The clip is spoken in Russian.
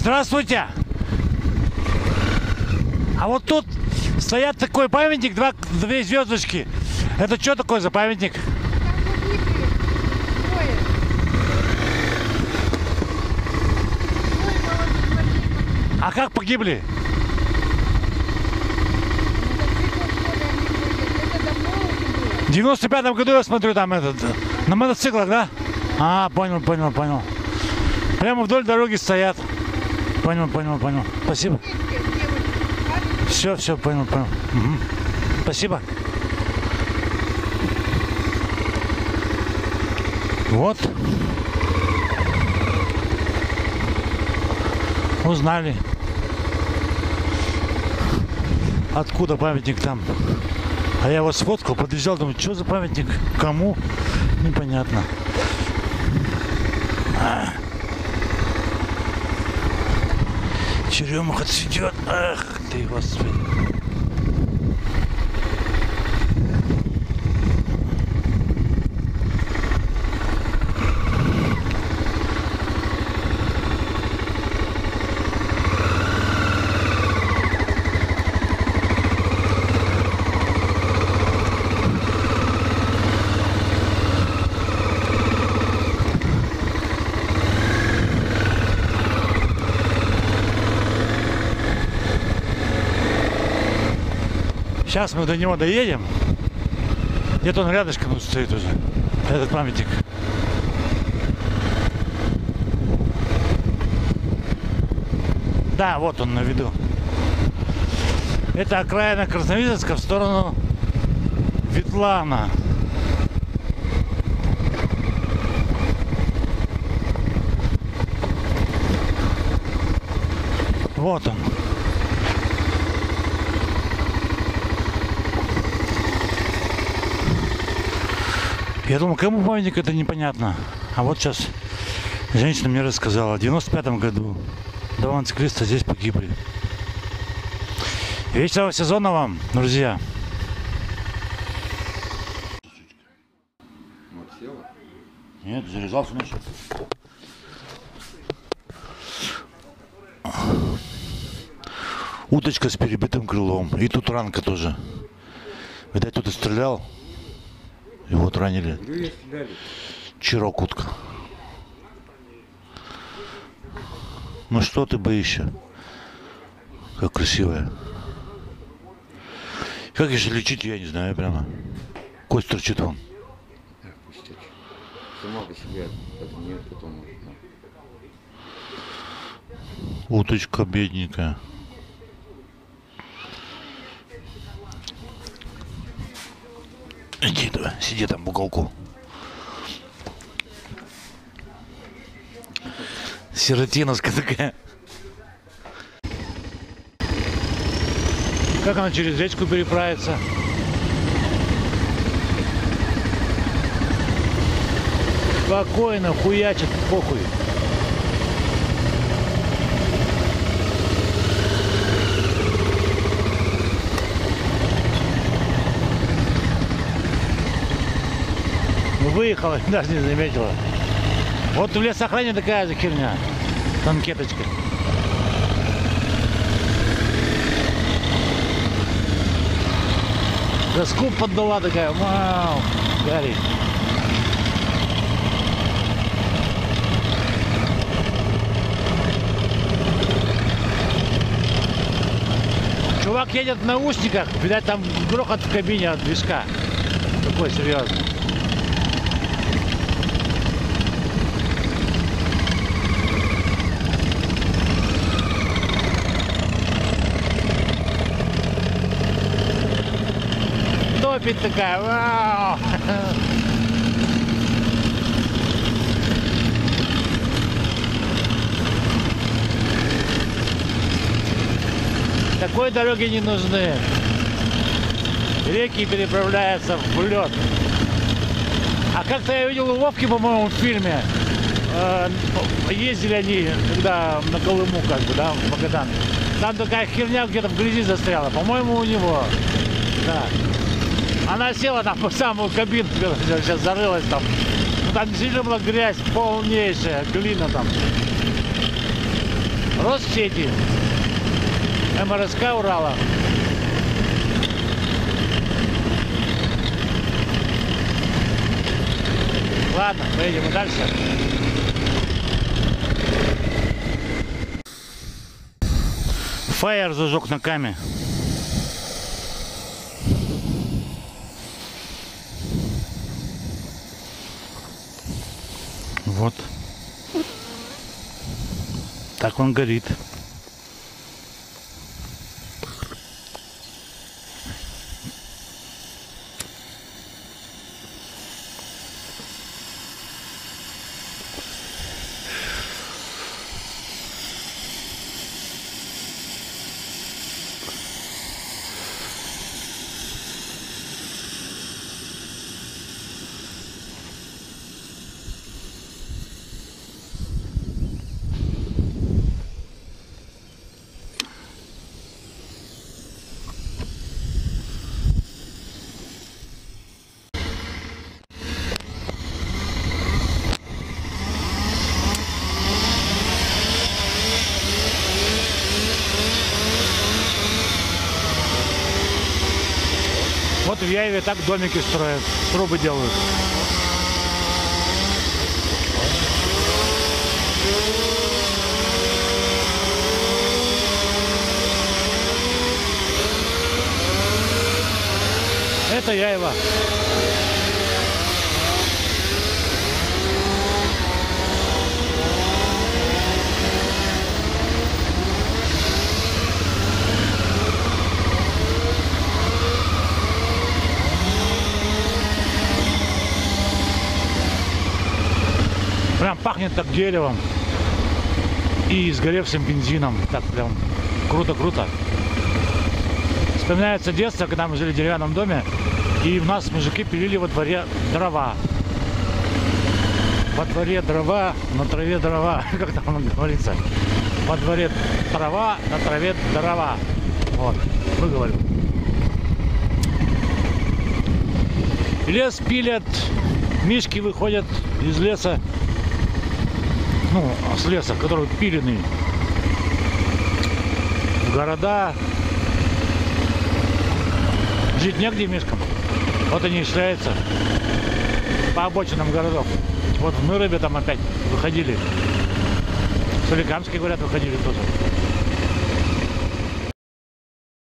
Здравствуйте! А вот тут стоят такой памятник, два, две звездочки. Это что такое за памятник? А как погибли? В 95 году я смотрю там этот, на мотоциклах, да? А, понял, понял, понял. Прямо вдоль дороги стоят. Понял, понял, понял. Спасибо. Все, все, понял, понял. Мгм. Спасибо. Вот. Узнали. Откуда памятник там? А я его сфоткал, подъезжал, думаю, что за памятник? Кому? Непонятно. А. Черемуха цветет. Ах ты, господи. Сейчас мы до него доедем. Где-то он рядышком стоит уже. Этот памятник. Да, вот он на виду. Это окраина Красновизовска в сторону Ветлана. Вот он. Я думал, кому памятник это непонятно. А вот сейчас женщина мне рассказала. В 95 году два мотоциклиста здесь погибли. Веселого сезона вам, друзья. Вот села. Нет, заряжался значит. Уточка с перебитым крылом. И тут ранка тоже. Видать, и стрелял. И вот ранили. Люди стреляли. Чирок утка. Ну что ты боишься? Как красивая. Как еще лечить, я не знаю прямо. Кость торчит вон. Сама по себе это нет, потом. Уточка бедненькая. Сиди там в уголку. Сиротиновская такая. Как она через речку переправится? Спокойно, хуячит, похуй. Выехала, даже не заметила. Вот в лесохране такая же херня. Танкеточка. Доску поддала такая. Вау, горит. Чувак едет в наушниках, видать там грохот в кабине от движка. Такой серьезный. Топит такая. Вау! Такой дороги не нужны. Реки переправляются в лед. А как-то я видел у Вовки, по-моему, в фильме. э, ездили они, когда на Колыму, как бы, да, в Магадан. Там такая херня где-то в грязи застряла. По-моему, у него. Да. Она села там в самую кабинку, сейчас зарылась там. Ну там действительно была грязь полнейшая, глина там. Россети. МРСК Урала. Ладно, поедем дальше. Фаер зажег на каме. Вот. Так он горит. Вот в Яеве так домики строят, трубы делают. Это Яева. Прям пахнет так деревом и сгоревшим бензином. Так прям круто-круто. Вспоминается детство, когда мы жили в деревянном доме, и у нас мужики пилили во дворе дрова. Во дворе дрова, на траве дрова, как там говорится. Во дворе трава, на траве дрова. Вот, выговорил. Лес пилят, мишки выходят из леса, ну, с леса, который пиленный. В города. Жить негде мишкам. Вот они и шляются по обочинам городов. Вот в Нырыбе там опять выходили. В Соликамске, говорят, выходили тоже.